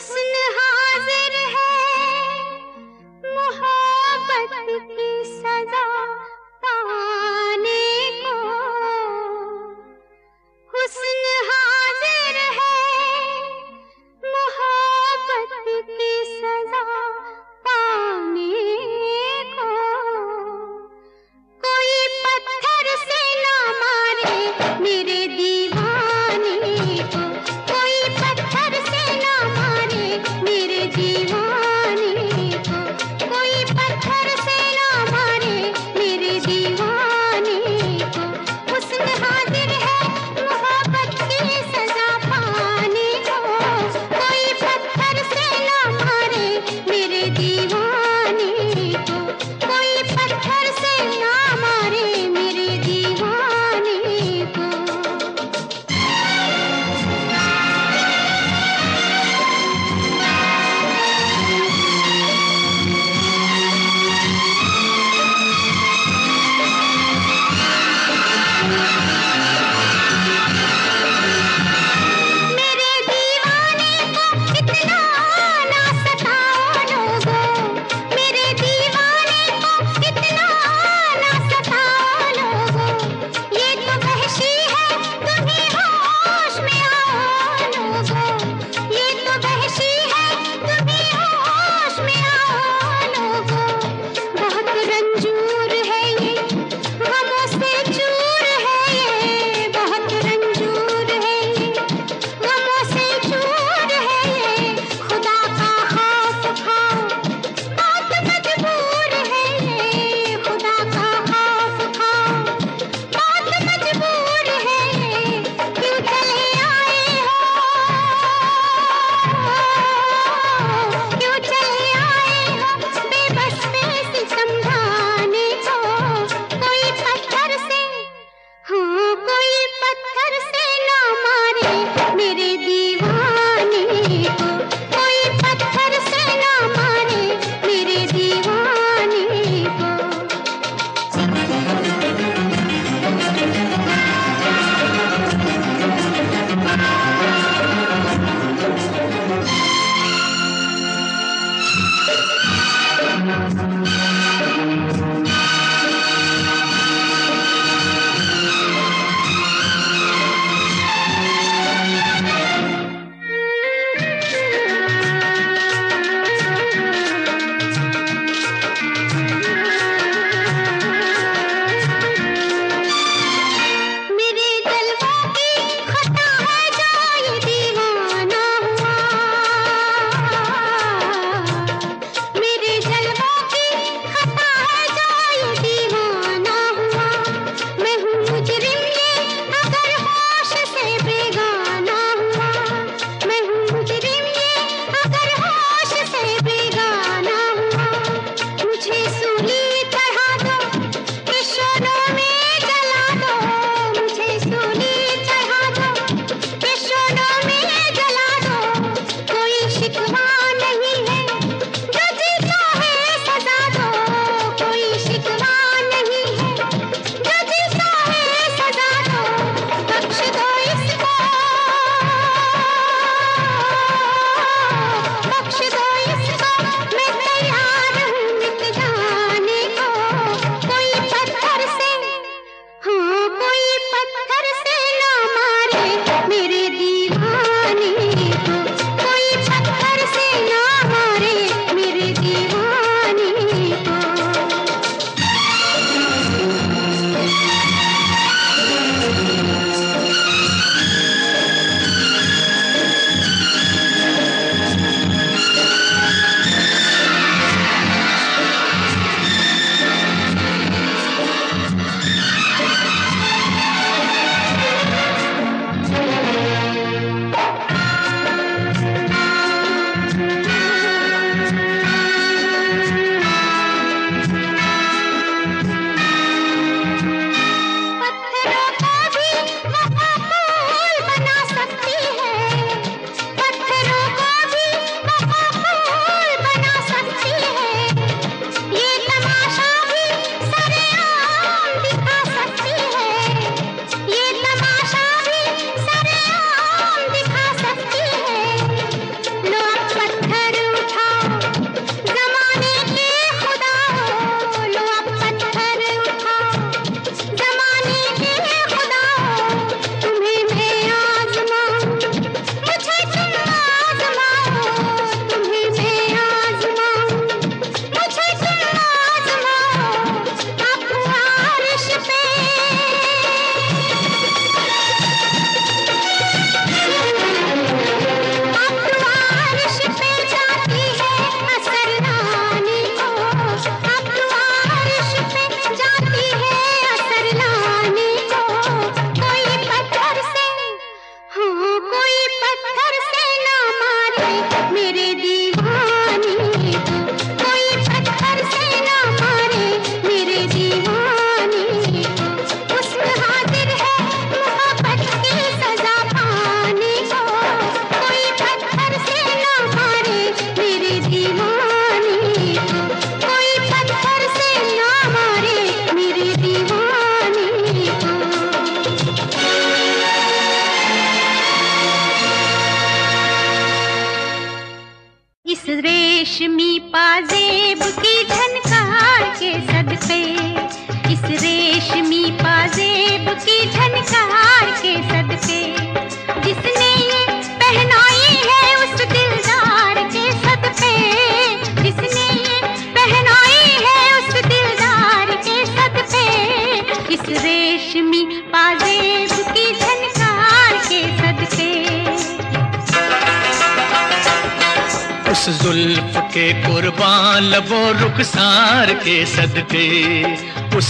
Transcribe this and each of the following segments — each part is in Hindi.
हुस्न हाजिर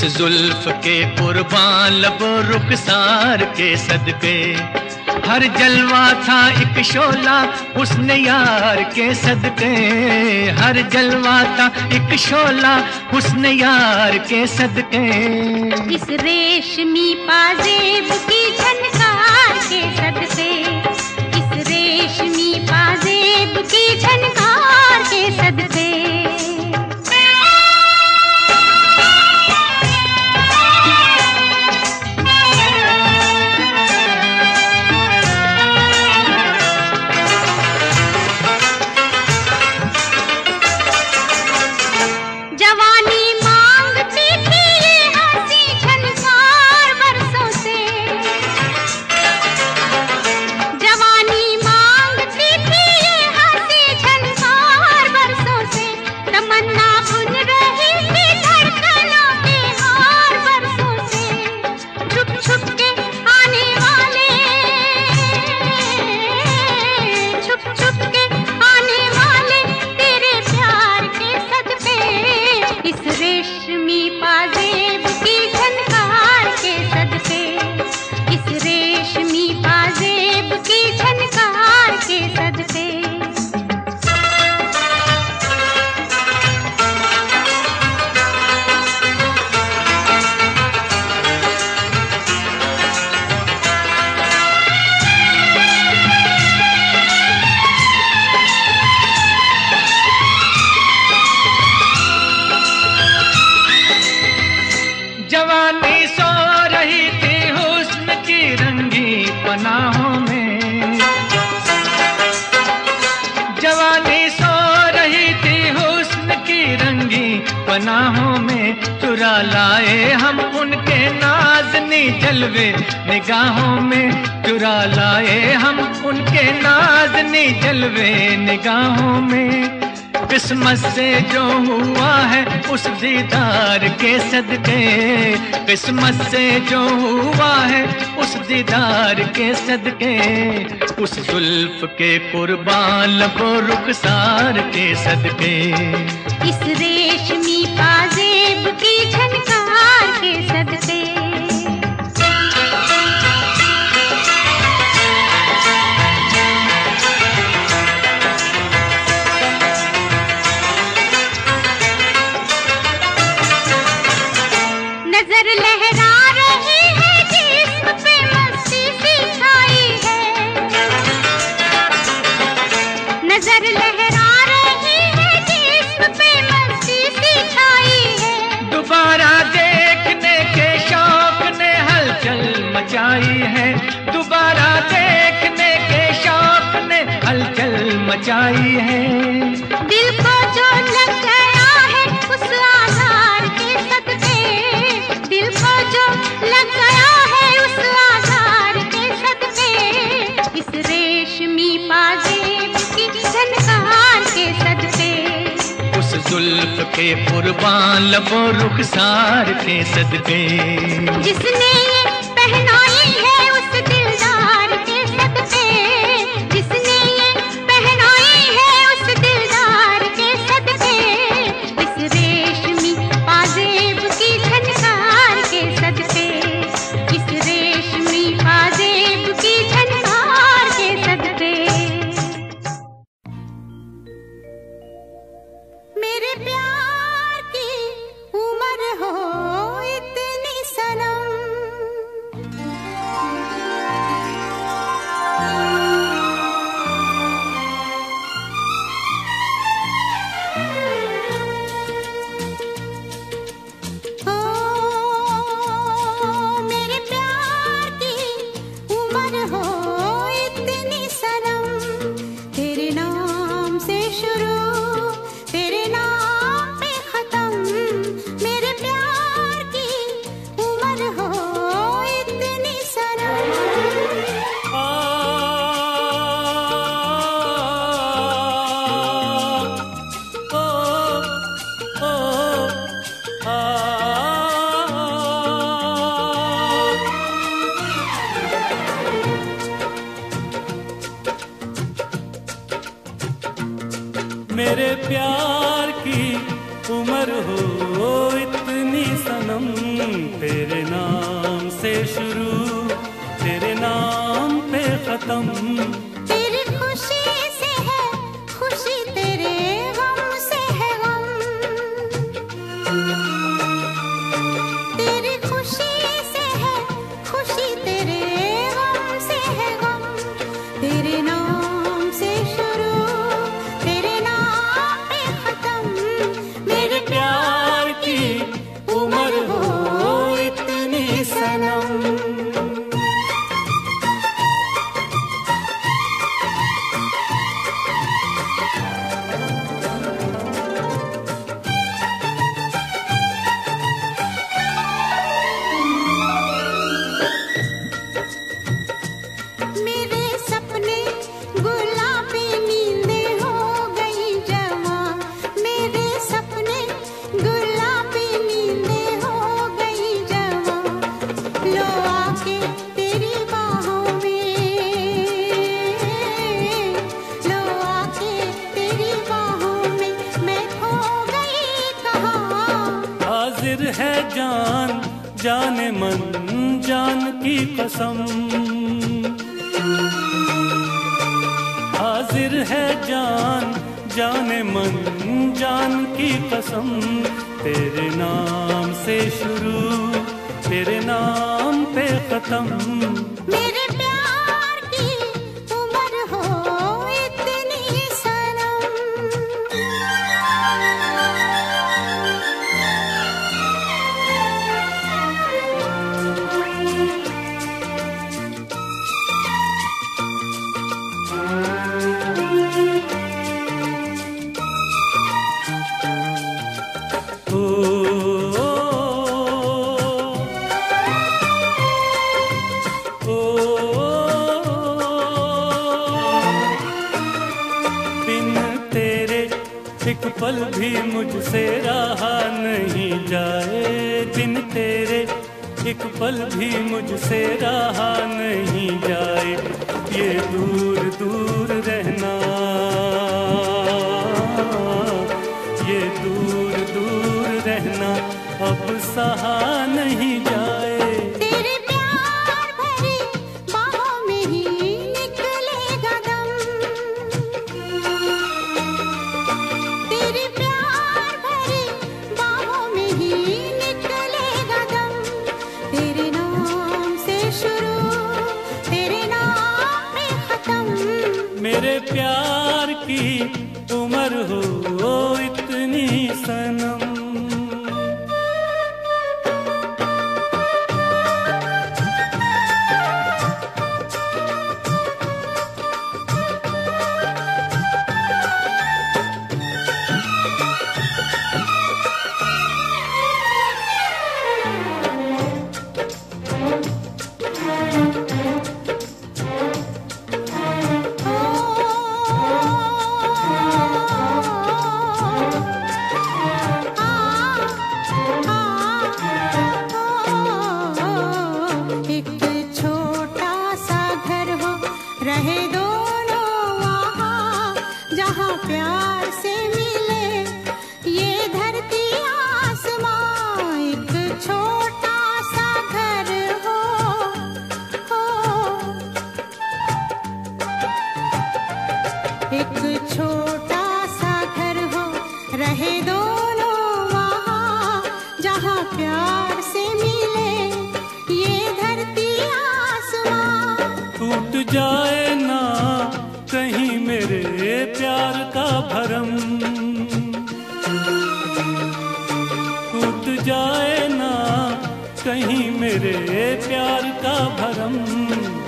जुल्फ के कुर्बान, लबो रुखसार के सदके। हर जलवा था एक शोला उसने यार के सदके। हर जलवा था एक शोला उसने यार के सदके। इस रेशमी पाजेब की झनकार के सदके। इस रेशमी पाजेब की झनकार किस्मत से जो हुआ है, उस दीदार के सदके। किस्मत से जो हुआ है, उस दीदार के सदके। उस जुल्फ के कुर्बान को रुखसार के सदके। इस रेशमी मचाई है। दिल को जो लग गया है उस आधार के सदके। दिल को जो लग गया है उस आधार के सदके। इस रेशमी पाजेब की झनकार के सदके। उस जुल्फ के कुर्बान लबो रुखसार के सदके। जिसने तेरे नाम पे खत्म पल भी मुझसे रहा नहीं जाए। ये दूर करम टूट जाए ना कहीं मेरे प्यार का भरम।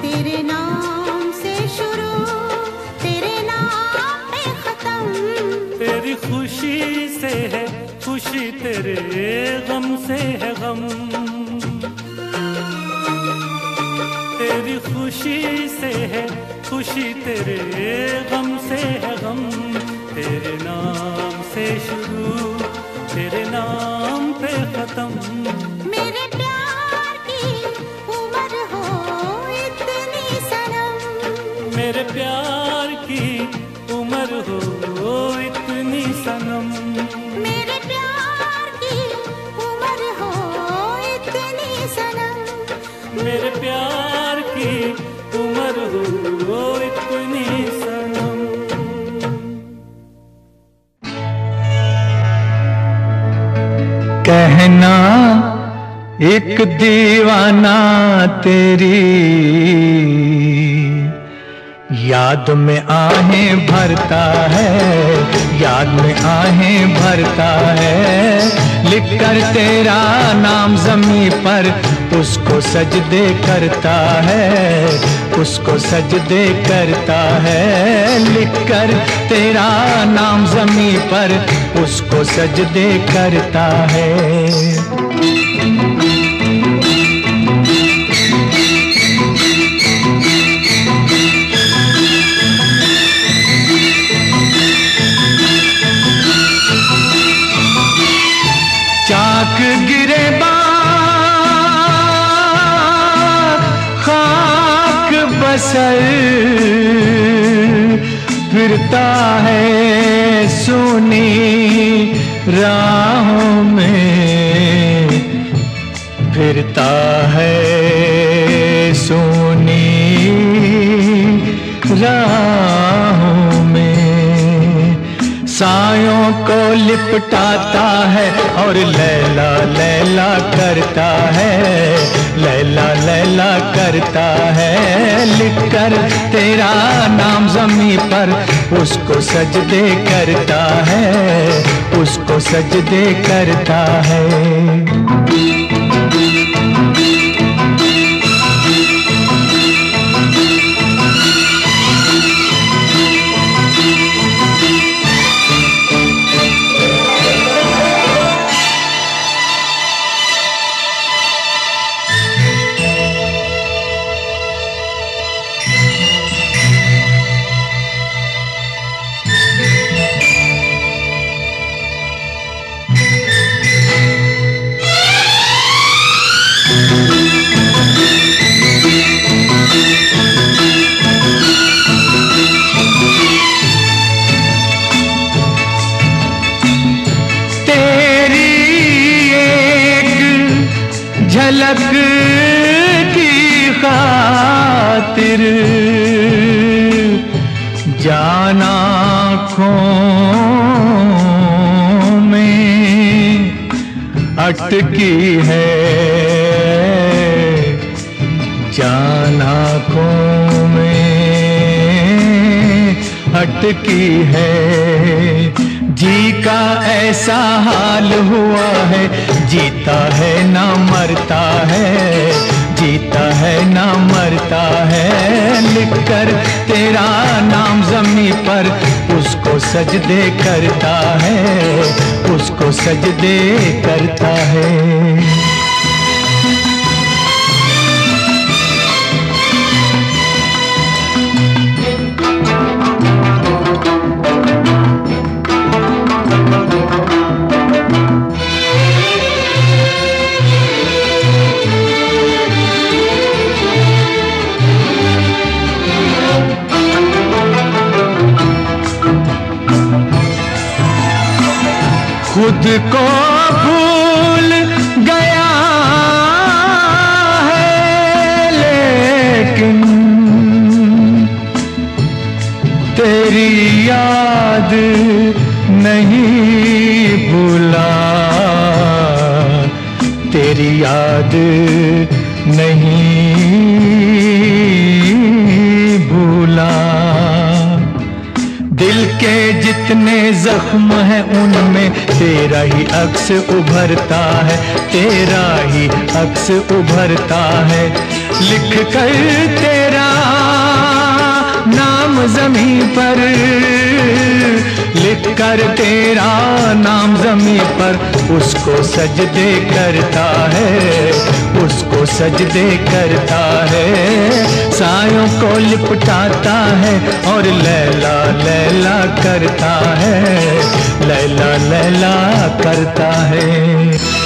तेरे नाम से शुरू तेरे नाम पे खत्म। तेरी खुशी से है खुशी तेरे गम से है गम। तेरी खुशी से है खुशी तेरे गम से है गम। तेरे नाम से शुरू तेरे नाम पे खत्म। दीवाना तेरी। याद में आहें भरता है, याद में आहें भरता है। लिख कर तेरा नाम जमी पर, उसको सजदे करता है, उसको सजदे करता है। लिख कर तेरा नाम जमी पर, उसको सजदे करता है। बसर फिरता है सोनी राहों में। फिरता है सोनी राहों में। सायों को लिपटाता है और लैला लैला करता है। लैला लैला करता है लिख कर तेरा नाम जमी पर उसको सजदे करता है, उसको सजदे करता है। तेरा ही अक्स उभरता है। लिख कर तेरा नाम जमी पर। लिख कर तेरा नाम जमी पर। उसको सजदे करता है, उसको सजदे करता है। सायों को लिपटाता है और लैला लैला करता है, लैला लैला करता है।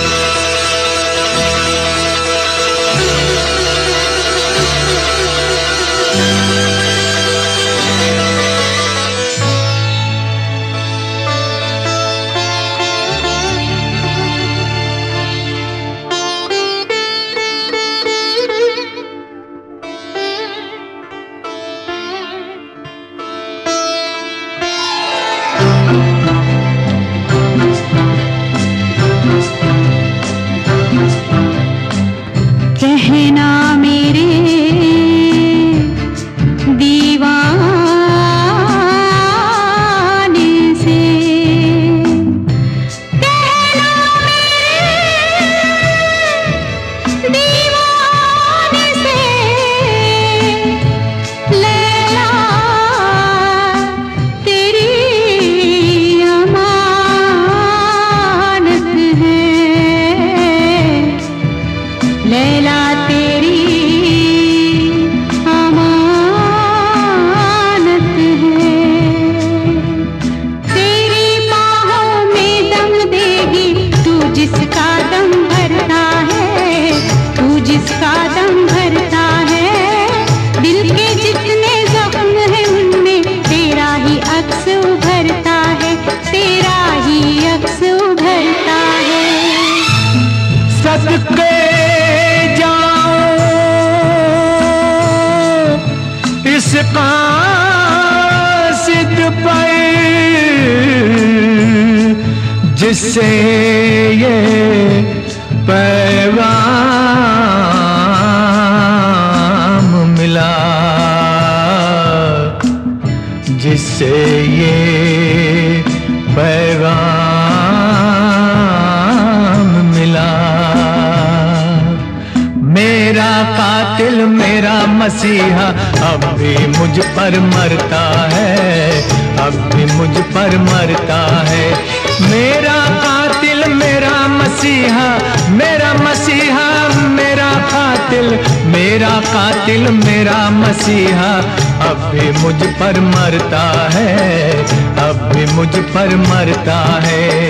मरता है।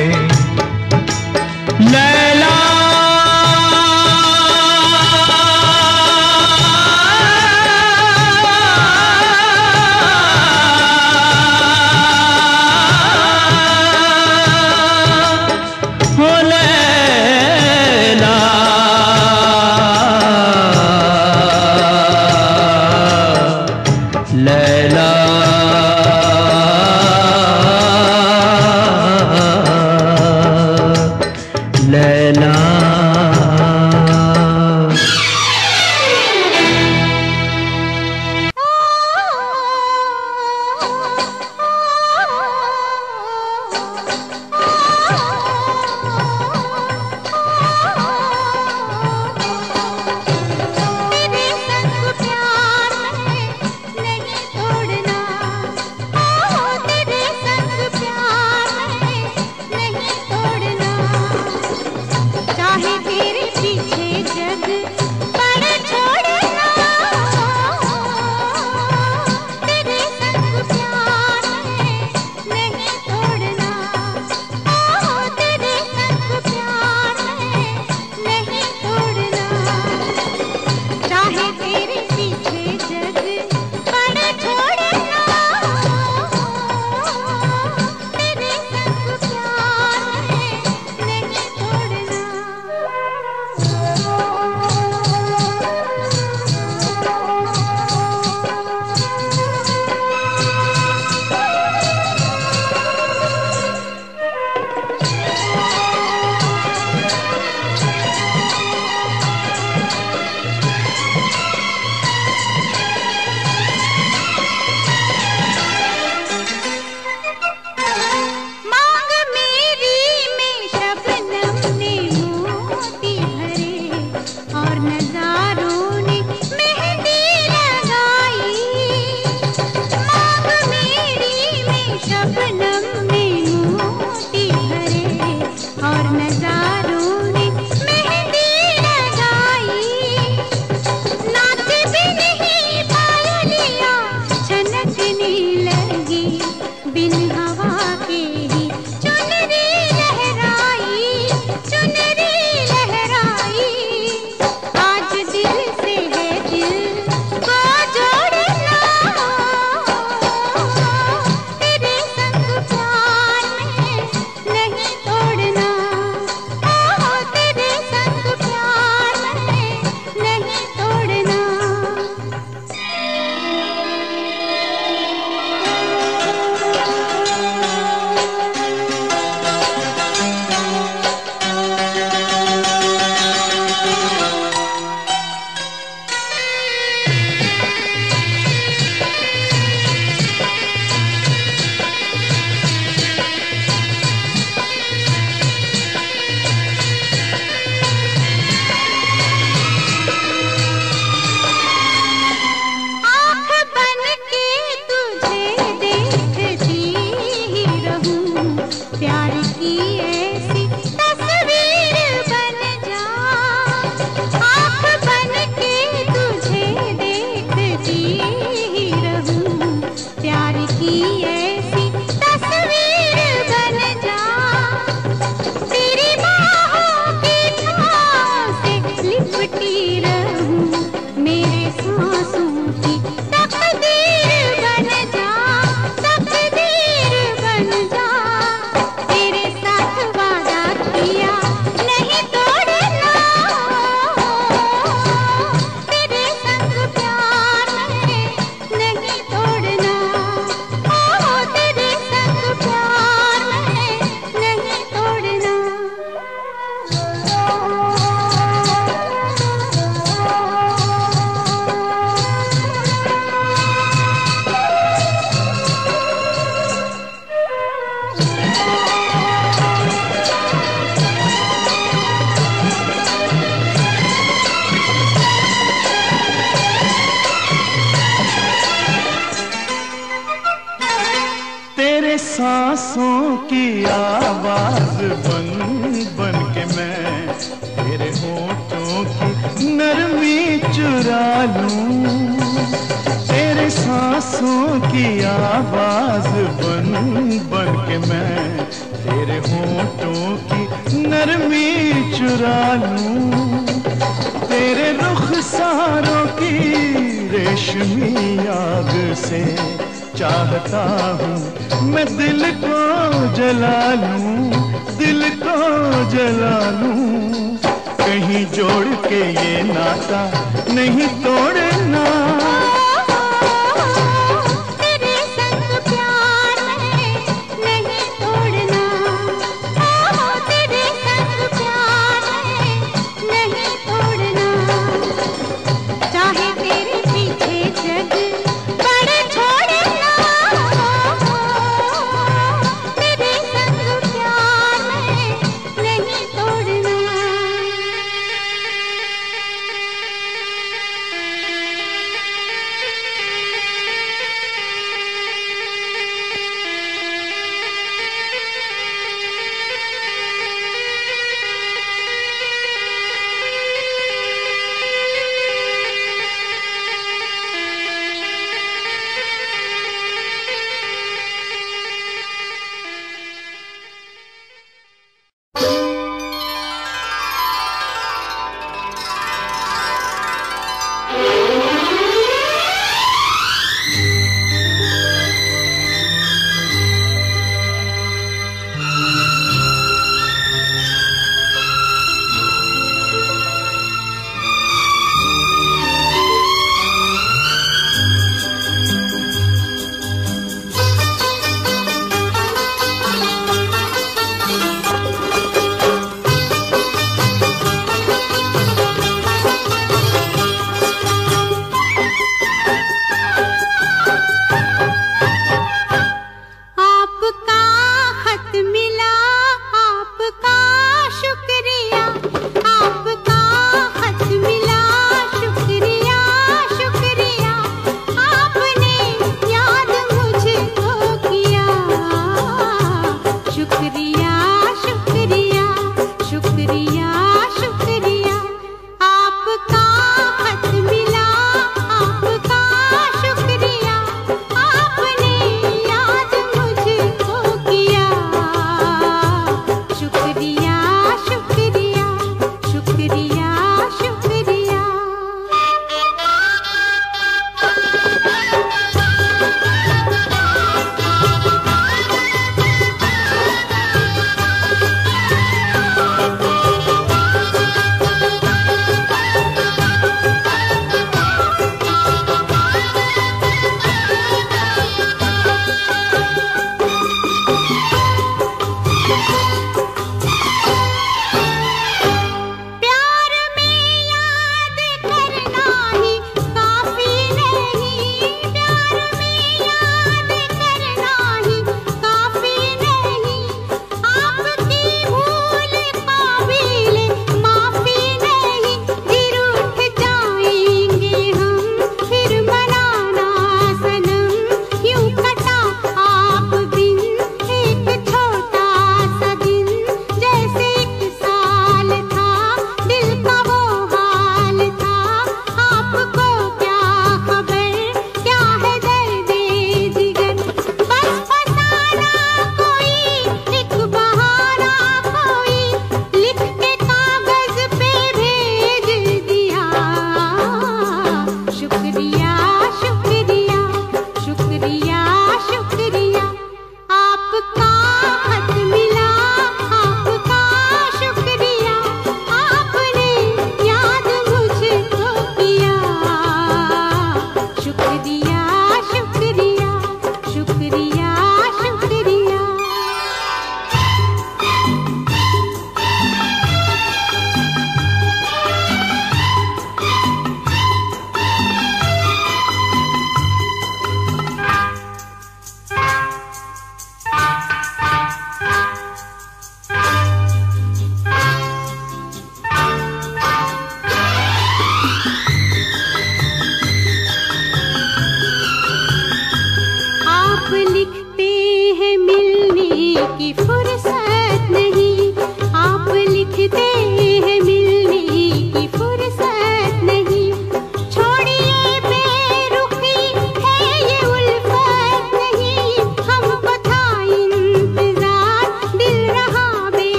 नहीं तोड़ना।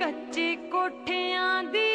ਕੱਚੇ ਕੋਠਿਆਂ ਦੀ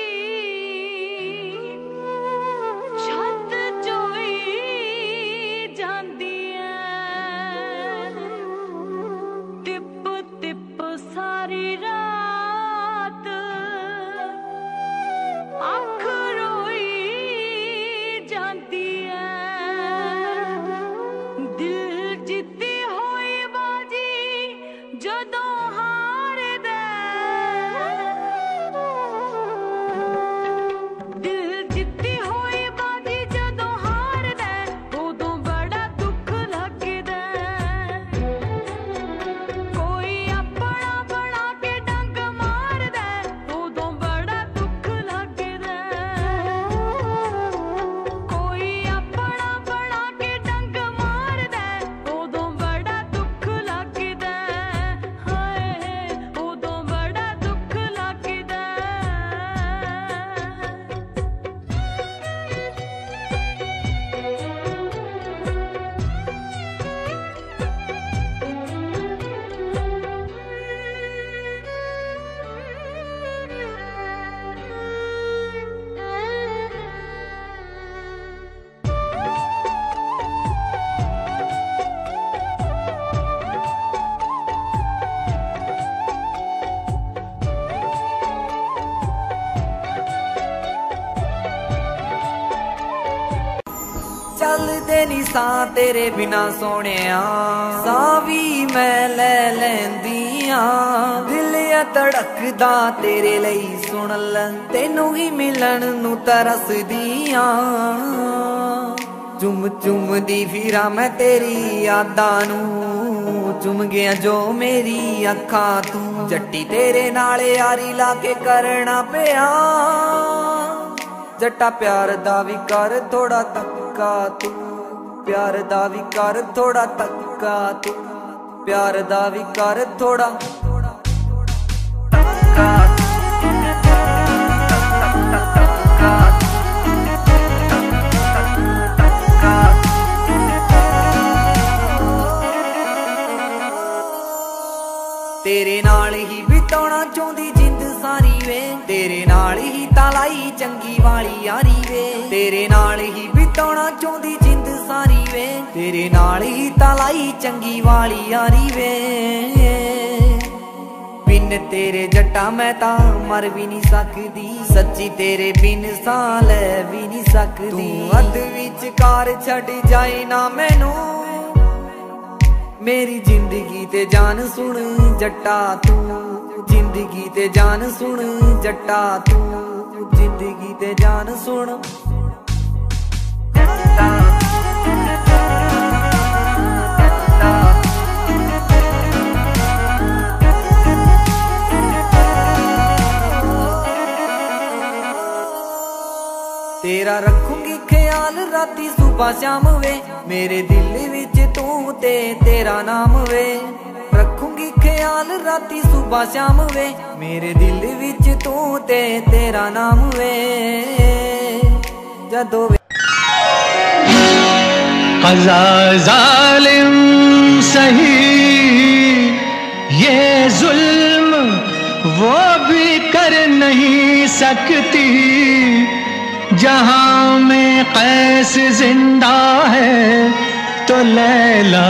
ਤੇਰੇ ਬਿਨਾ ਸੋਹਣਿਆ, ਸਾਹ ਵੀ ਮੈਂ ਲੈ ਲੈਂਦੀ ਆ ਦਿਲ ਆ ਧੜਕਦਾ ਤੇਰੇ ਲਈ ਸੁਣ ਲੈ, ਤੈਨੂੰ ਹੀ ਮਿਲਣ ਨੂੰ ਤਰਸਦੀ ਆ ਚੁੰਮ ਚੁੰਮਦੀ ਫਿਰਾਂ ਮੈਂ ਤੇਰੀ ਯਾਦਾਂ ਨੂੰ, ਚੁੰਮ ਗਿਆ ਜੋ ਮੇਰੀ ਅੱਖਾਂ ਤੂੰ। ਜੱਟੀ ਤੇਰੇ ਨਾਲ ਯਾਰੀ ਲਾ ਕੇ ਕਰਨਾ ਪਿਆ। ਜੱਟਾ ਪਿਆਰ ਦਾ ਵੀ ਕਰ ਥੋੜਾ ਤੱਕਾ ਤੂੰ ਪਿਆਰ ਦਾ ਵੀ ਕਰ ਥੋੜਾ ਤੱਕਾ ਤੂੰ। ਪਿਆਰ ਦਾ ਵੀ ਕਰ ਥੋੜਾ। ਤੱਕਾ ਤੇਰੇ ਨਾਲ ਹੀ ਬਿਤਾਉਣਾ ਚਾਹੁੰਦੀ ਜਿੰਦ ਸਾਰੀ ਵੇ। ਤੇਰੇ ਨਾਲ ਹੀ ਤਾਲਾਈ ਚੰਗੀ ਵਾਲੀ ਯਾਰੀ ਵੇ। ਤੇਰੇ ਨਾਲ ਹੀ ਬਿਤਾਉਣਾ ਚਾਹੁੰਦੀ ਜਿੰਦ ਤੇਰੇ ਨਾਲ ਹੀ ਤਾਲਾਈ ਚੰਗੀ ਵਾਲੀ ਯਾਰੀ ਵੇ ਬਿਨ ਤੇਰੇ ਜੱਟਾ ਮੈਂ ਤਾਂ ਮਰ ਵੀ ਨਹੀਂ ਸਕਦੀ। ਸੱਚੀ ਤੇਰੇ ਬਿਨ ਸਾਹ ਲੈ ਵੀ ਨਹੀਂ ਸਕਦੀ। ਤੂੰ ਅੱਧ ਵਿੱਚ ਕਾਰ ਛੱਡ ਜਾਏ ਨਾ ਮੈਨੂੰ। ਮੇਰੀ ਜ਼ਿੰਦਗੀ ਤੇ ਜਾਨ ਸੁਣ ਜੱਟਾ ਤੂੰ। ਜ਼ਿੰਦਗੀ ਤੇ ਜਾਨ ਸੁਣ ਜੱਟਾ ਤੂੰ। ਜ਼ਿੰਦਗੀ ਤੇ ਜਾਨ ਸੁਣ ਤੇਰਾ ਰੱਖੂੰਗੀ ਖਿਆਲ ਰਾਤੀ ਸੁਬਾ ਸ਼ਾਮ ਵੇ ਮੇਰੇ ਦਿਲ ਵਿੱਚ ਤੂੰ ਤੇ ਤੇਰਾ ਨਾਮ ਵੇ ਰੱਖੂੰਗੀ ਖਿਆਲ ਰਾਤੀ ਸੁਬਾ ਸ਼ਾਮ ਵੇ ਮੇਰੇ ਦਿਲ ਵਿੱਚ ਤੂੰ ਤੇ ਤੇਰਾ ਨਾਮ ਵੇ ਜਦੋਂ ਵੇ कजा जालिम सही ये जुल्म वो भी कर नहीं सकती जहाँ में कैस ज़िंदा है तो लैला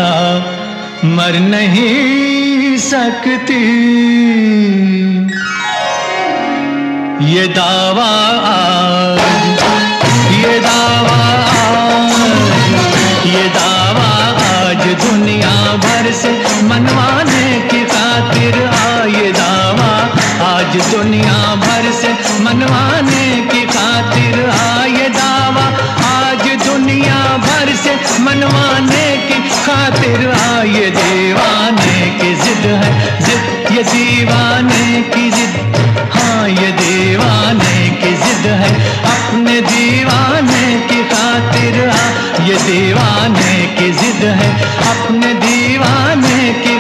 मर नहीं सकती। ये दावा आज, ये दावा आज, ये दावा आज दुनिया भर से मनवाने की खातिर आ ये दावा आज दुनिया भर ये दीवाने की जिद है, जिद, ये दीवाने की जिद। हाँ ये दीवाने की जिद है, अपने दीवाने की खातिर। हाँ ये दीवाने की जिद है, अपने दीवाने की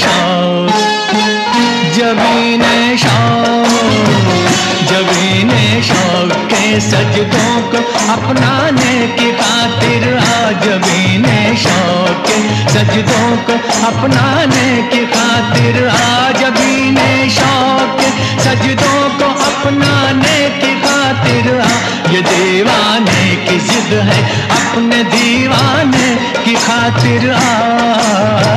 शौक जबीने शौक जबीने शौक के सजदों को अपनाने की खातिर आ जबीने शौक के सजदों को अपनाने की खातिर आ जबीने शौक के सजदों को अपनाने की खातिर आ ये दीवाने की जिद है अपने दीवाने की खातिर आ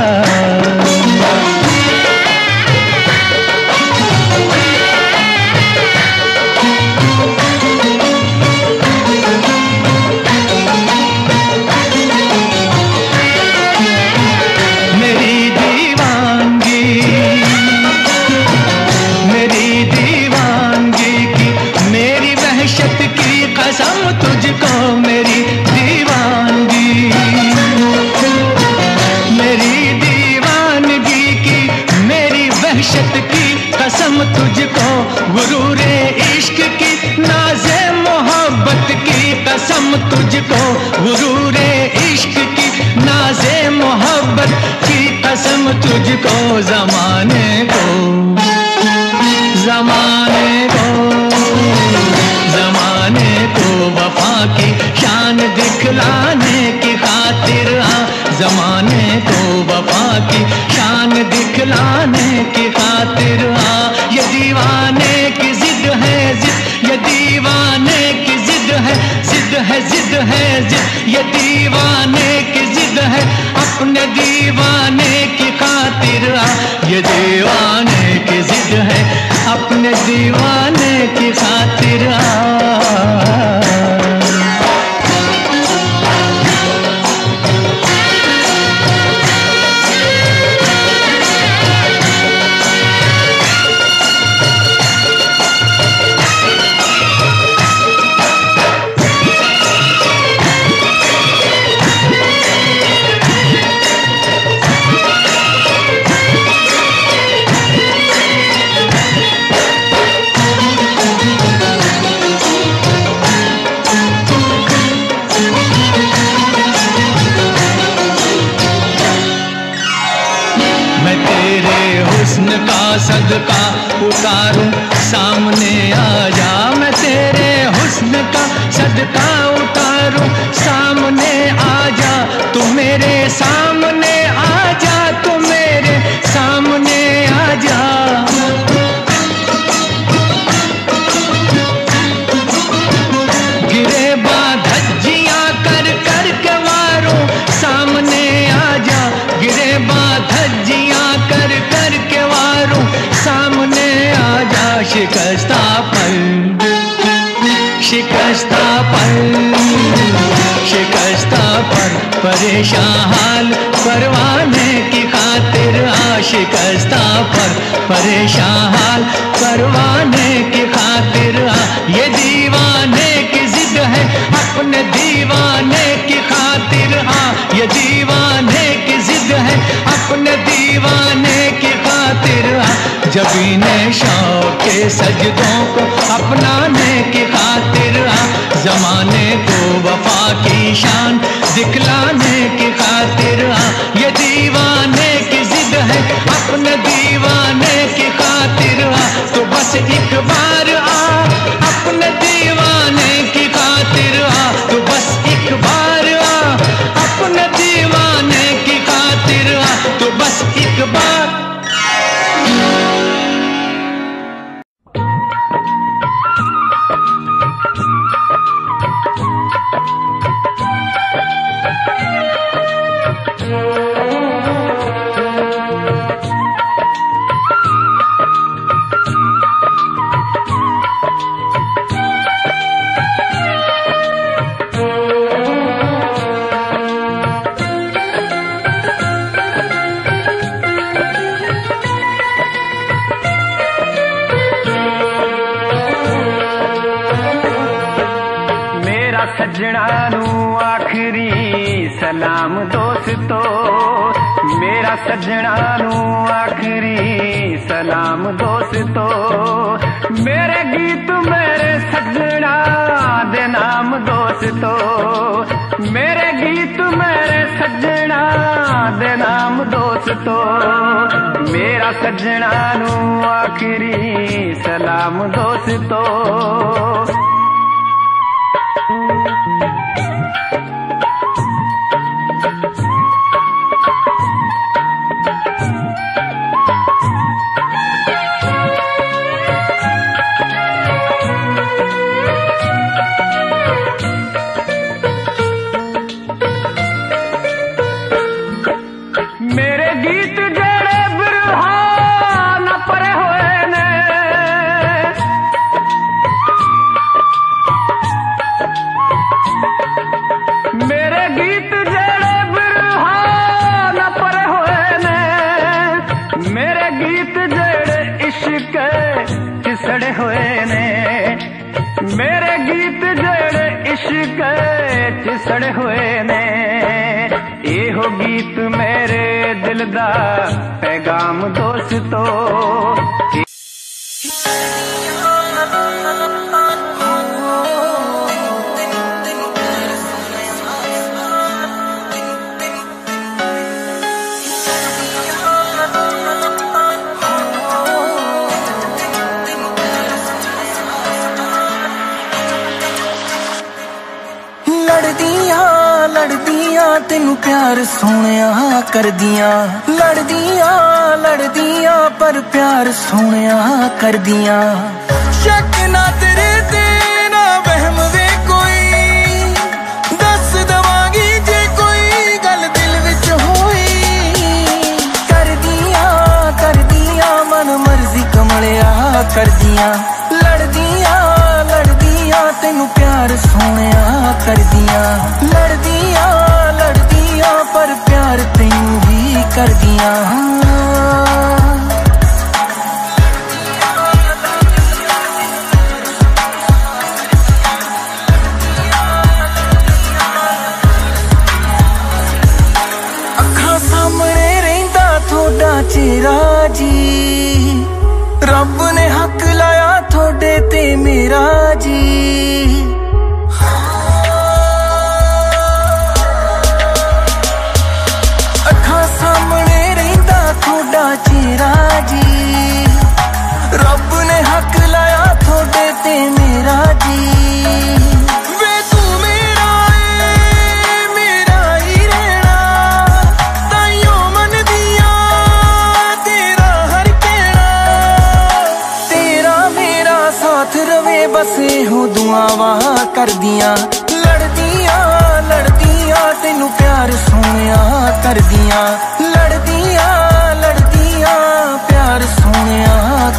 तुझको जमाने को जमाने को जमाने को वफा की शान दिखलाने की खातिर आ जमाने को वफा की शान दिखलाने की खातिर आ ये दीवाने की जिद है जिद, ये दीवाने की जिद है जिद है जिद है जिद, ये दीवाने की जिद है, अपने दीवाने की खातिर ये दीवाने की जिद है अपने दीवाने की खातिर सदका उतारूं सामने आ जा। तू मेरे सामने परेशान, परवाने की खातिर आ शिकस्ता पर परेशान, परवाने की खातिर ये दीवाने की जिद है। अपने दीवाने की खातिर आ, ये दीवाने की जिद है। अपने दीवाने की खातिर आ जबीने शौक के सजदों को आ जमाने को वफा की शान, दिखलाने की खातिर आ ये दीवाने की जिद है, अपने दीवाने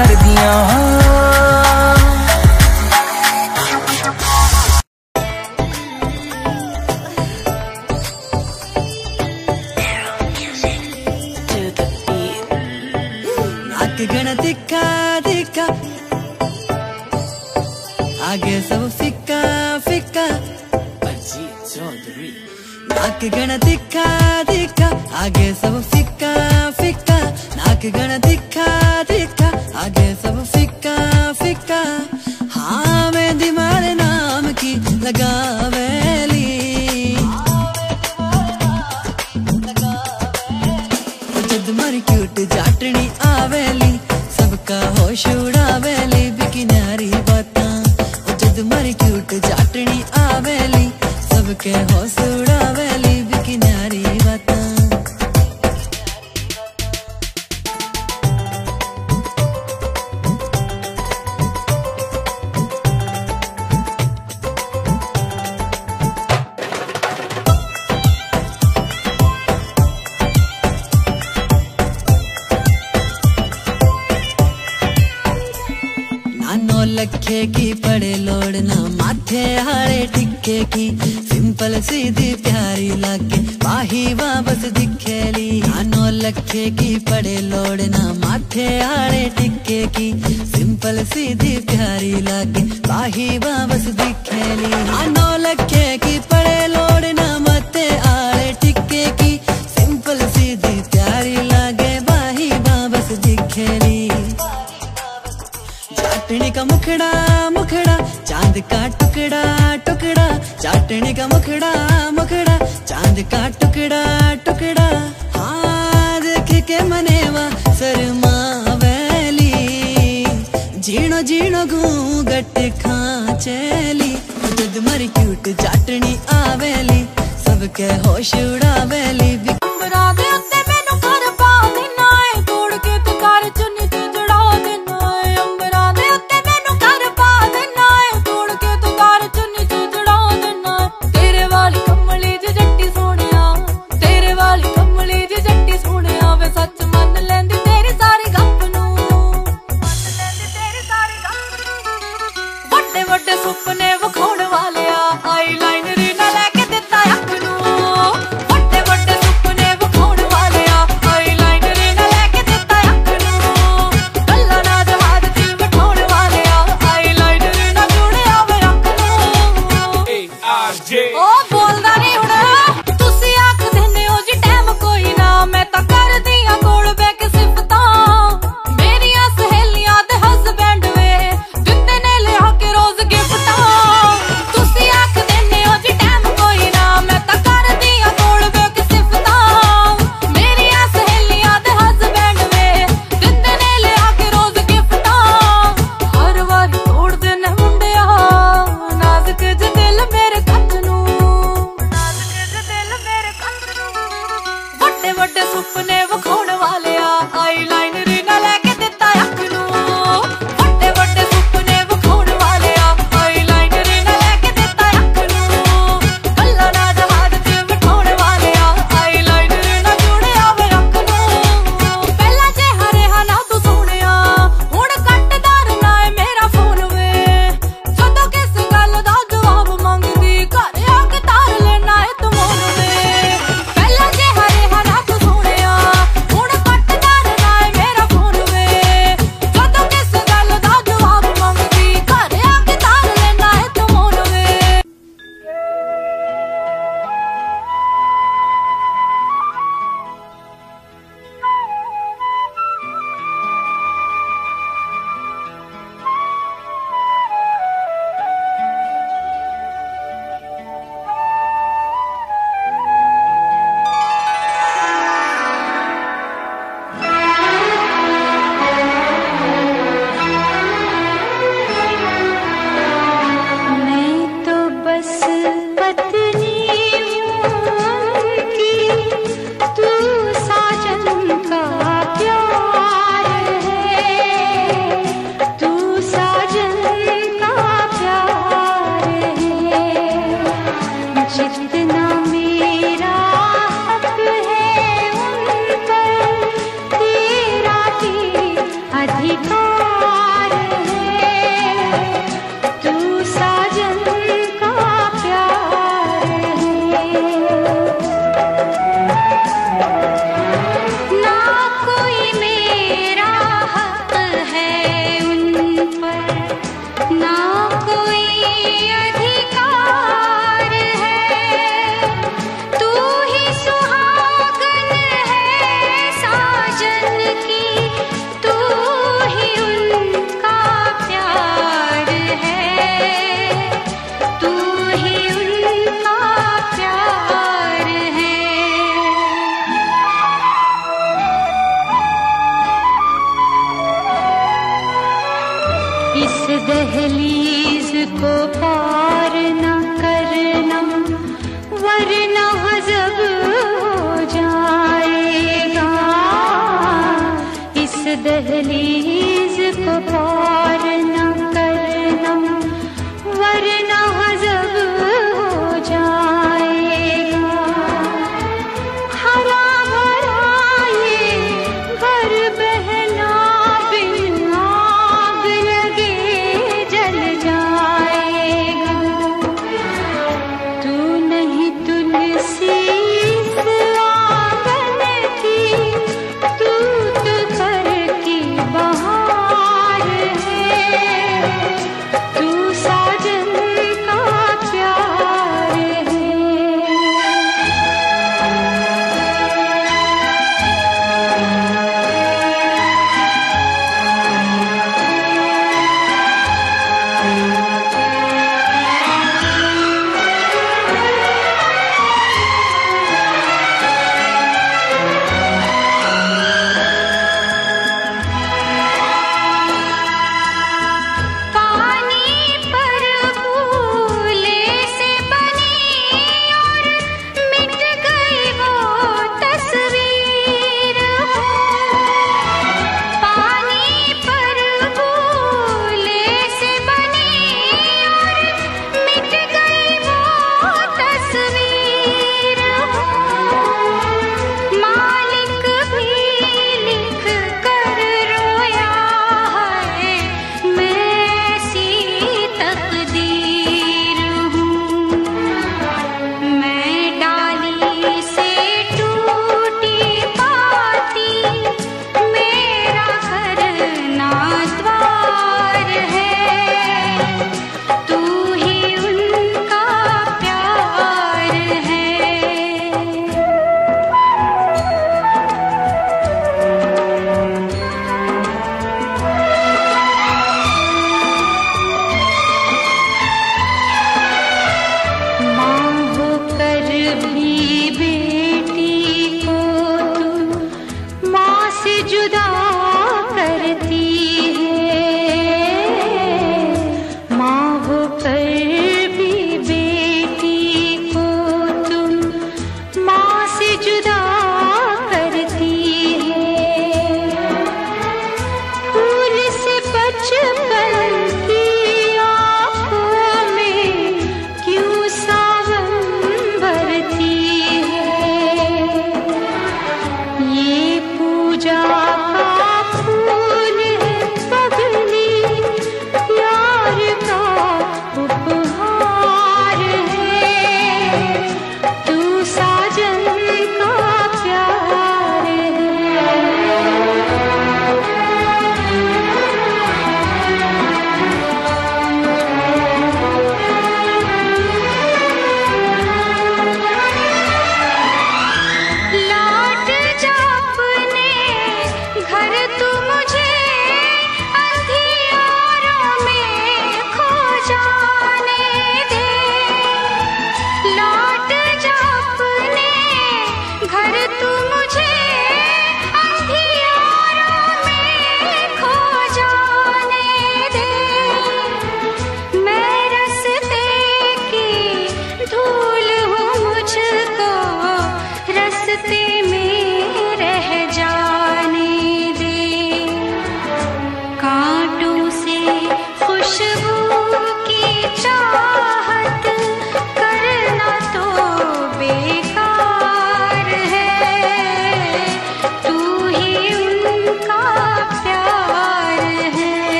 कर दिया दिखा दिखा। आगे सब फिक्का फिक्का नाक गण दिखा दिखा। आगे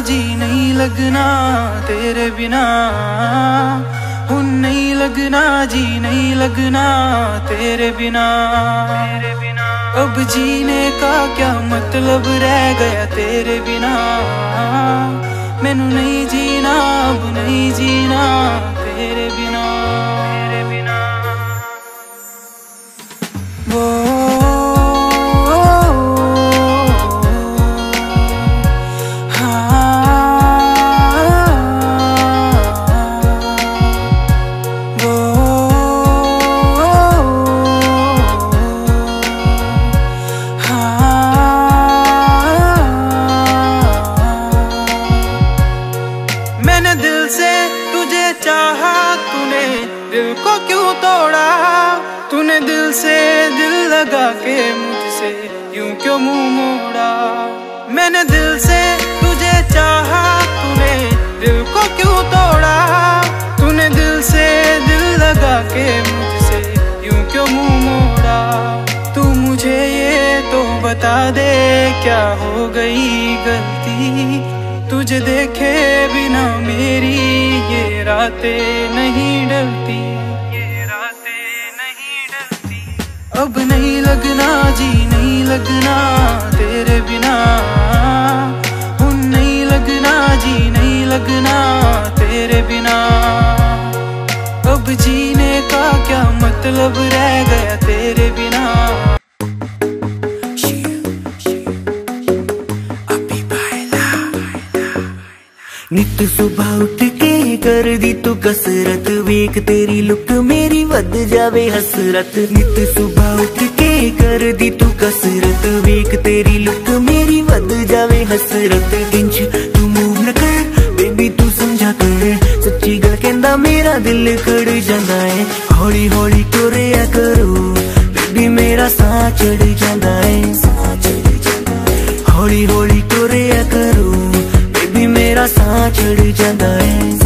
जी नहीं लगना तेरे बिना। हुन नहीं लगना, जी नहीं लगना तेरे बिना। तेरे बिना अब जीने का क्या मतलब रह गया तेरे बिना? मैनू नहीं जीना, अब नहीं जीना तेरे बिना। क्यों तोड़ा तूने दिल से दिल लगा के मुझसे यूँ क्यों मुँह मोड़ा? मैंने दिल से तुझे चाहा, तूने दिल को क्यों तोड़ा तूने दिल से दिल लगा के मुझसे यूँ क्यों मुँह मोड़ा? तू मुझे ये तो बता दे, क्या हो गई गलती? तुझे देखे बिना मेरी ये रातें नहीं डलती अब नहीं लगना जी, नहीं लगना तेरे बिना। उन नहीं लगना जी, नहीं लगना तेरे बिना। अब जीने का क्या मतलब रह गया तेरे बिना? नित सुबह उठ के कर दी तू कसरत वेख, तेरी लुक मेरी वध जावे, हसरत। नित सुबह उठ के कर दी तू कसरत वेख, तेरी लुक मेरी वध जावे, हसरत। इंच तू मूव न कर बेबी तू समझा कर। सच्ची गल कहंदा मेरा दिल खड़ जांदा है हौली हौली तुरया करो बेबी मेरा सा चढ़ जाता है हौली हौली तुरया करो बेबी मेरा सा चढ़ जाता है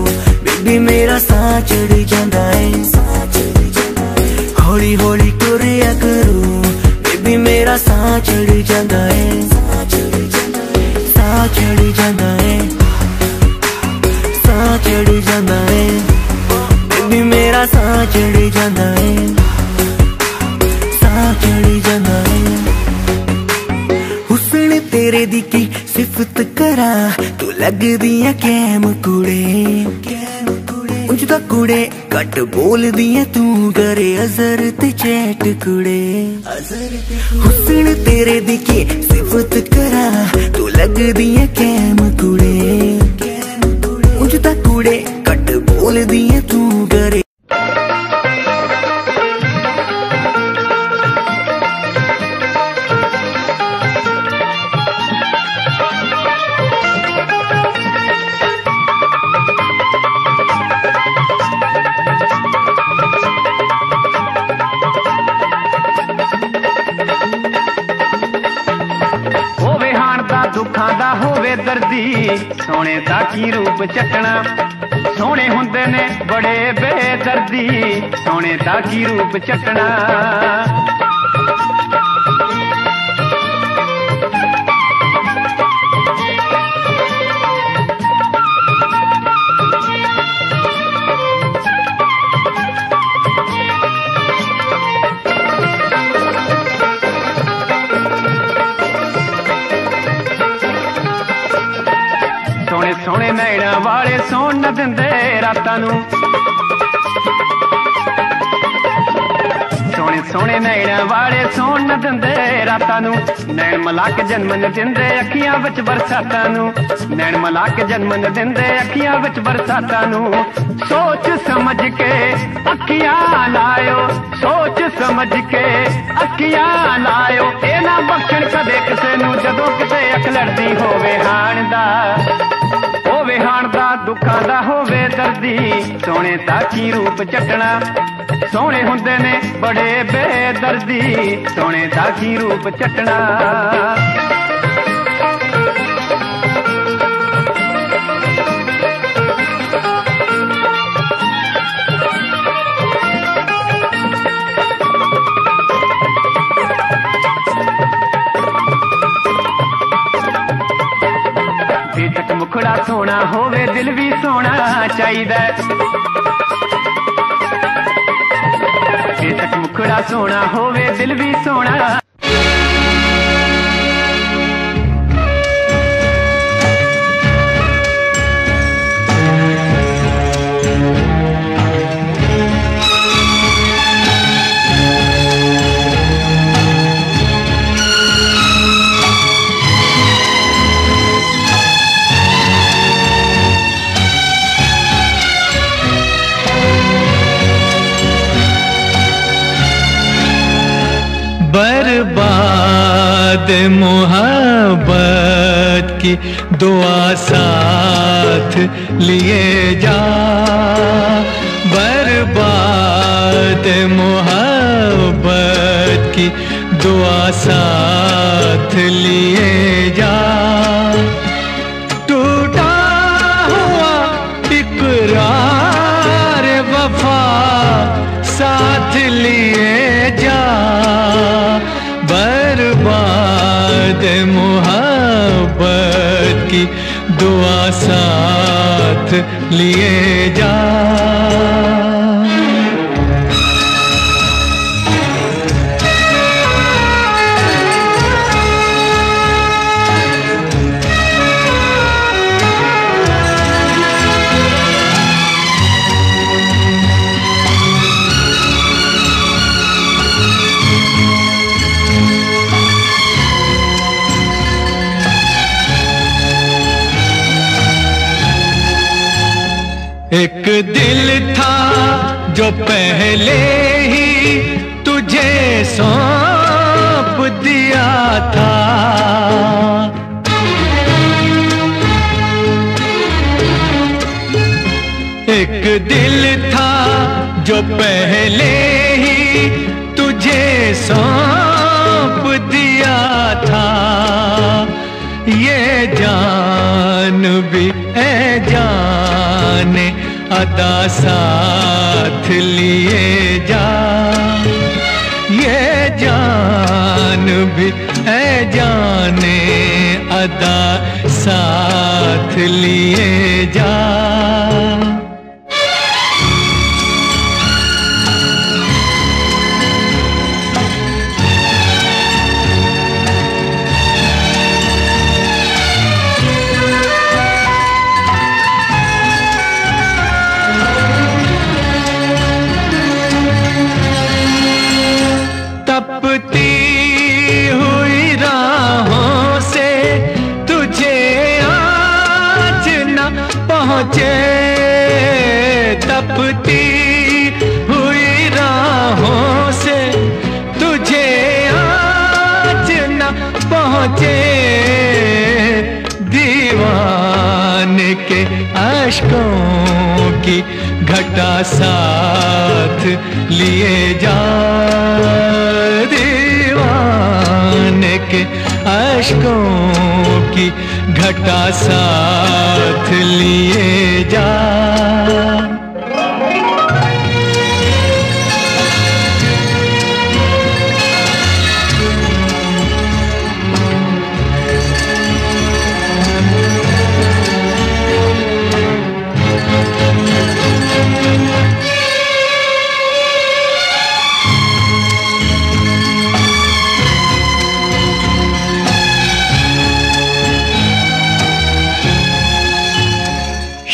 ਬੇਬੀ ਮੇਰਾ ਸਾਹ ਚੜ ਜਾਂਦਾ ਏ ਸਾਹ ਚੜ ਜਾਂਦਾ ਏ ਹੌਲੀ ਹੌਲੀ ਤੁਰਿਆ ਕਰੋ ਬੇਬੀ ਮੇਰਾ ਸਾਹ ਚੜ ਜਾਂਦਾ ਏ ਸਾਹ ਚੜ ਜਾਂਦਾ ਏ ਸਾਹ ਚੜ ਜਾਂਦਾ ਏ ਸਾਹ ਚੜ ਜਾਂਦਾ ਏ ਬੇਬੀ ਮੇਰਾ ਸਾਹ ਚੜ ਜਾਂਦਾ ਏ ਸਾਹ ਚੜ ਜਾਂਦਾ ਏ ਹੁਸਨ ਤੇਰੇ ਦੀ ਕੀ ਸਿਫਤ ਕਰਾਂ ਤੂੰ ਲੱਗਦੀ ਐ ਕੈਮ ਕੁੜੇ ਉਂਝ ਤਾਂ ਕੁੜੇ ਘੱਟ ਬੋਲਦੀ ਐ ਤੂੰ ਕਰੇ ਅਜ਼ਰ ਤੇ ਚੈਟ ਕੁੜੇ ਹੁਸਨ ਤੇਰੇ ਦੀ ਕੀ ਸਿਫਤ ਕਰਾਂ ਤੂੰ ਲੱਗਦੀ ਐ ਕੈਮ ਕੁੜੇ ਸੋਹਣੇ ਦਾ ਕੀ ਰੂਪ ਚੱਟਣਾ ਸੋਹਣੇ ਸੋਹਣੇ ਨੈਣਾ ਵਾਲੇ ਸੌਣ ਨਾ ਦਿੰਦੇ ਰਾਤਾਂ ਨੂੰ ਸੋਹਣੇ ਸੋਹਣੇ ਵਾਲੇ ਸੌਣ ਨਾ ਦਿੰਦੇ ਰਾਤਾਂ ਨੂੰ। ਨੈਣ ਮਲਾਕ ਕੇ ਜਨਮ ਨ ਦਿੰਦੇ ਅੱਖੀਆਂ ਵਿੱਚ ਬਰਸਾਤਾਂ ਨੂੰ। ਨੈਣ ਮਲਾਕ ਜਨਮ ਨ ਦਿੰਦੇ ਅੱਖੀਆਂ ਵਿੱਚ ਬਰਸਾਤਾਂ ਨੂੰ। ਸੋਚ ਸਮਝ ਕੇ ਅੱਖੀਆਂ ਲਾਇਓ। ਸੋਚ ਸਮਝ ਕੇ ਅੱਖੀਆਂ ਲਾਇਓ। ਇਹ ਨਾ ਬਖਸ਼ਣ ਕਦੇ ਕਿਸੇ ਨੂੰ ਜਦੋਂ ਕਿਤੇ ਅੱਖ ਲੜਦੀ ਹੋਵੇ ਹਾਣ ਦਾ ਹੋਵੇ ਹਾਣ ਦਾ ਦੁੱਖਾਂ ਦਾ ਹੋਵੇ ਦਰਦੀ। ਸੋਹਣੇ ਤਾਂ ਕੀ ਰੂਪ ਚੱਟਣਾ। ਸੋਹਣੇ ਹੁੰਦੇ ਨੇ ਬੜੇ ਬੇਦਰਦੀ ਸੋਹਣੇ ਦਾ ਕੀ ਰੂਪ ਚੱਟਣਾ ਬੇਟਕ ਮੁਖੜਾ ਸੋਹਣਾ ਹੋਵੇ ਦਿਲ ਵੀ ਸੋਹਣਾ ਚਾਹੀਦਾ ਬੇਟਕ ਮੁਖੜਾ ਸੋਹਣਾ ਹੋਵੇ ਦਿਲ ਵੀ ਸੋਹਣਾ मोहब्बत की दुआ साथ लिए जा। बर्बाद मोहब्बत की दुआ साथ लिए जा। साथ लिए जा। जो पहले ही तुझे सौंप दिया था, ये जान भी है जान, अदा साथ लिए जा। ये जान भी है जाने, अदा साथ लिए जा। साथ लिए जा दीवान के अशकों की घटा साथ लिए जा।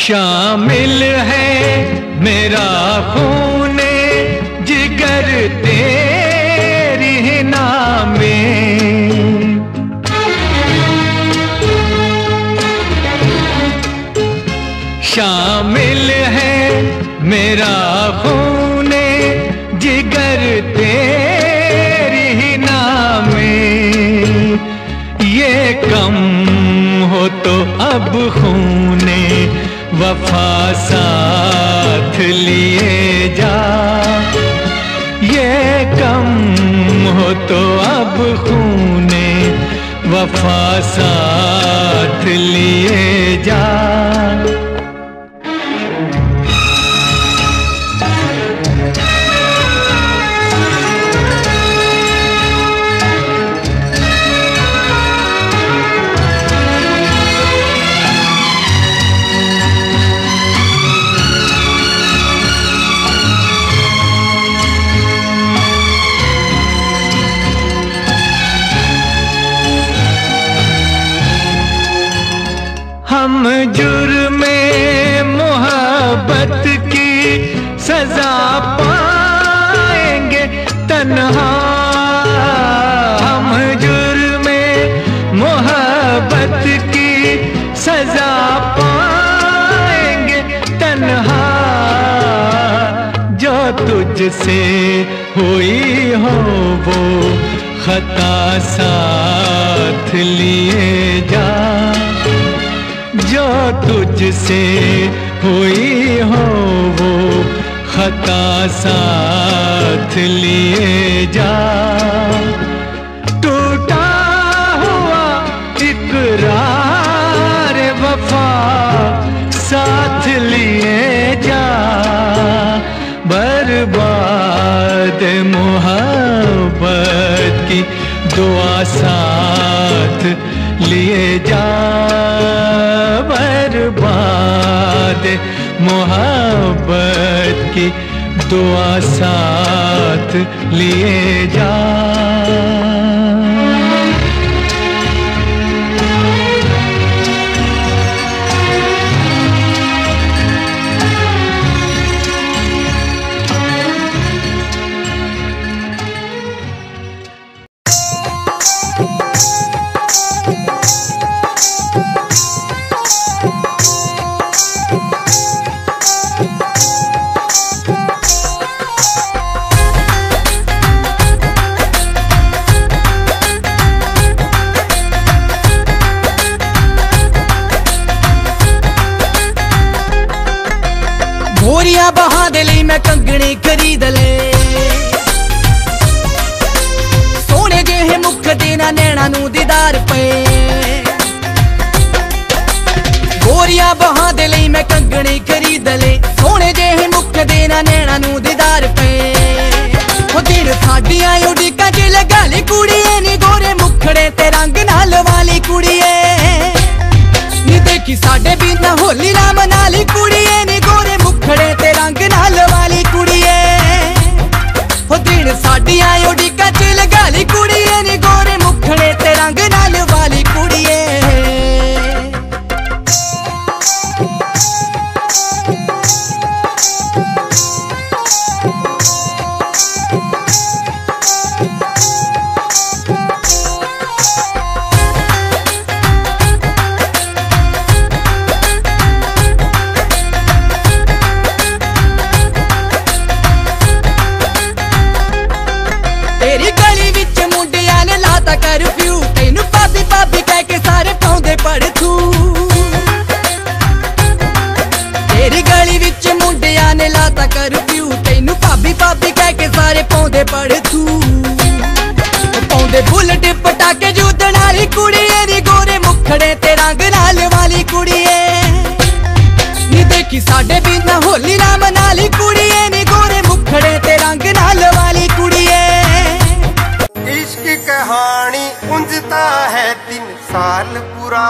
शामिल है मेरा खून जिगर तेरी ही शामिल है मेरा खून जिगर तेरी ही नामे। ये कम हो तो अब खूने वफा साथ लिए जा। ये कम हो तो अब खूने वफा साथ लिए जा। खता साथ लिए जा। जो तुझसे हुई हो वो खता साथ लिए जा। साथ लिए जा बर्बाद। मोहब्बत की दुआ साथ लिए जा।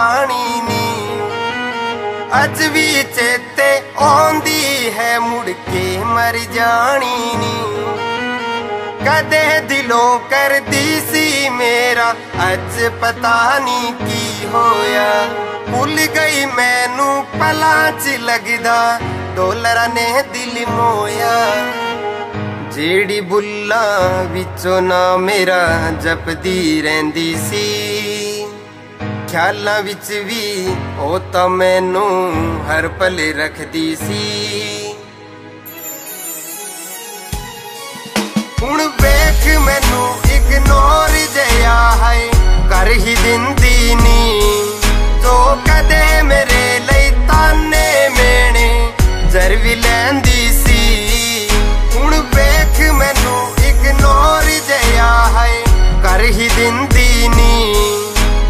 ਕਹਾਣੀ ਨੀ। ਅੱਜ ਵੀ ਚੇਤੇ ਆਉਂਦੀ ਹੈ, ਮੁੜ ਕੇ ਮਰ ਜਾਣੀ ਨੀ। ਕਦੇ ਦਿਲੋਂ ਕਰਦੀ ਸੀ ਮੇਰਾ, ਅੱਜ ਪਤਾ ਨਹੀਂ ਕੀ ਹੋਇਆ। ਭੁੱਲ ਗਈ ਮੈਨੂੰ ਪਲਾਂ 'ਚ ਲੱਗਦਾ, ਡੋਲਰਾਂ ਨੇ ਦਿਲ ਮੋਇਆ। ਜਿਹੜੀ ਬੁੱਲਾ ਵਿੱਚੋਂ ਨਾ ਮੇਰਾ ਜਪਦੀ ਰਹਿੰਦੀ ਸੀ। ਖਿਆਲਾਂ ਵਿੱਚ ਵੀ ਉਹ ਤਾਂ ਮੈਨੂੰ ਹਰ ਪਲੇ ਰੱਖਦੀ ਸੀ। ਹੁਣ ਵੇਖ ਮੈਨੂੰ ਇਗਨੋਰ ਜਿਆ ਹੈ, ਕਰ ਹੀ ਦਿੰਦੀ ਨੀ। ਜੋ ਕਦੇ ਮੇਰੇ ਲਈ ਤਾਨੇ ਮੇਣੇ ਜ਼ਰ ਵੀ ਲੈਂਦੀ ਸੀ। ਹੁਣ ਵੇਖ ਮੈਨੂੰ ਇਗਨੋਰ ਜਿਆ ਹੈ, ਕਰ ਹੀ ਦਿੰਦੀ ਨੀ।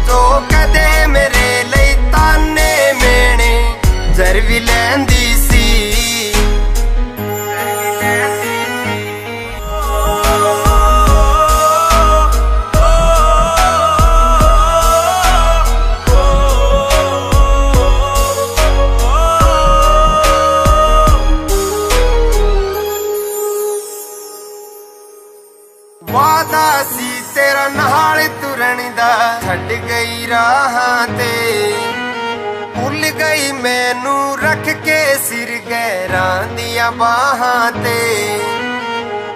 ਜੋ ਕਦੇ ਮੇਰੇ ਲਈ ਤਾਨੇ ਮੇਣੇ ਜ਼ਰ ਵੀ ਲੈਂਦੀ ਰਾਹਾਂ ਤੇ। ਭੁੱਲ ਗਈ ਮੈਨੂੰ ਰੱਖ ਕੇ ਸਿਰ ਗਹਿਰਾਂ ਦੀਆਂ ਬਾਹਾਂ ਤੇ।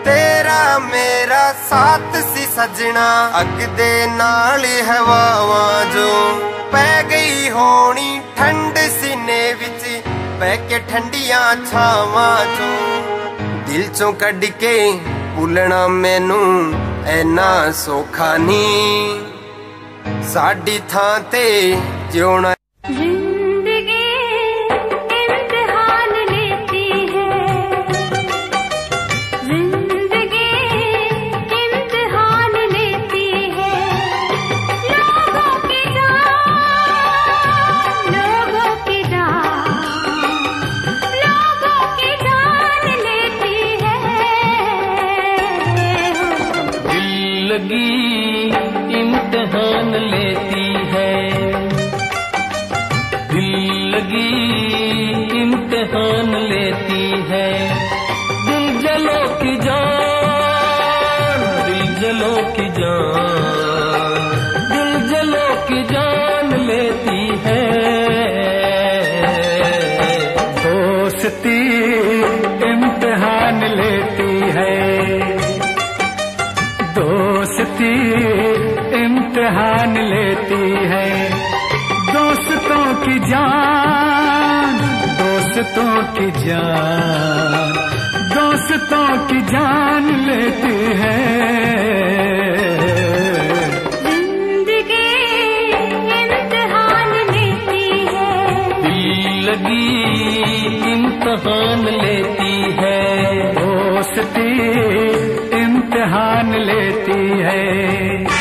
ਤੇਰਾ ਮੇਰਾ ਸਾਥ ਸੀ ਸਜਣਾ, ਅੱਗ ਦੇ ਨਾਲ ਹਵਾਵਾਂ ਜੋ ਪੈ ਗਈ ਹੋਣੀ ਠੰਡ ਸੀਨੇ ਵਿੱਚ। ਬਹਿ ਕੇ ਠੰਡੀਆਂ ਛਾਵਾਂ ਜੋ ਦਿਲ ਚੋਂ ਕੱਢ ਕੇ ਭੁੱਲਣਾ ਮੈਨੂੰ ਐਨਾ ਸੌਖਾ ਨਹੀਂ ਸਾਡੀ ਥਾਂ ਤੇ ਜਿਉਣਾ की जान, दिल जलो की जान लेती है। दोस्ती इम्तिहान लेती है। दोस्ती इम्तिहान लेती है। दोस्तों की जान, दोस्तों की जान। दोस्तों की जान लेती है। इम्तहान लेती है लगी इम्तहान लेती है। दोस्ती इम्तहान लेती है।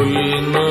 we know.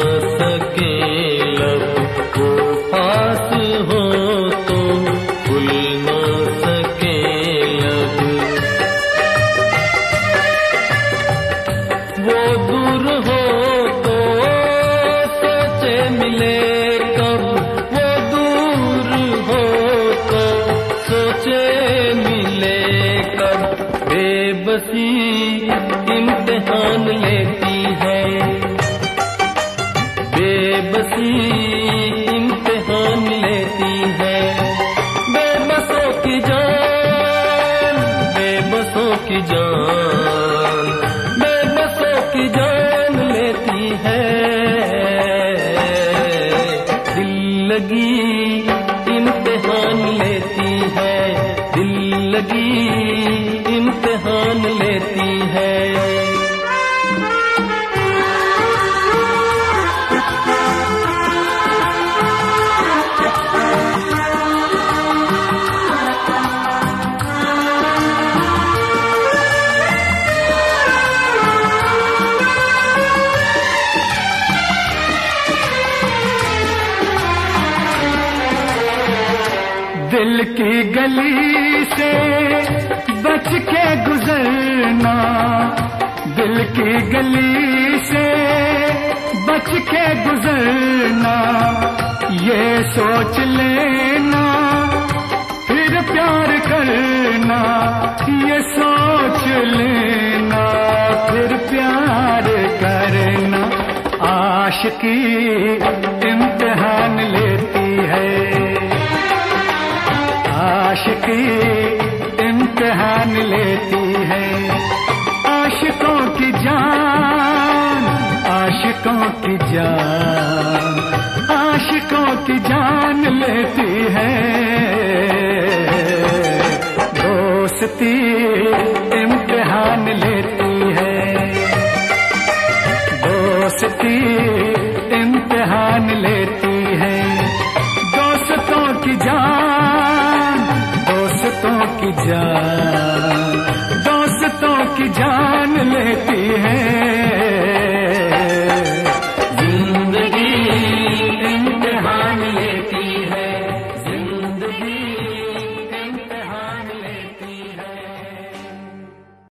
की गली से बच के गुजरना, दिल की गली से बच के गुजरना, ये सोच लेना, फिर प्यार करना, ये सोच लेना, फिर प्यार करना, आशिकी की जान आशिकों की जान लेती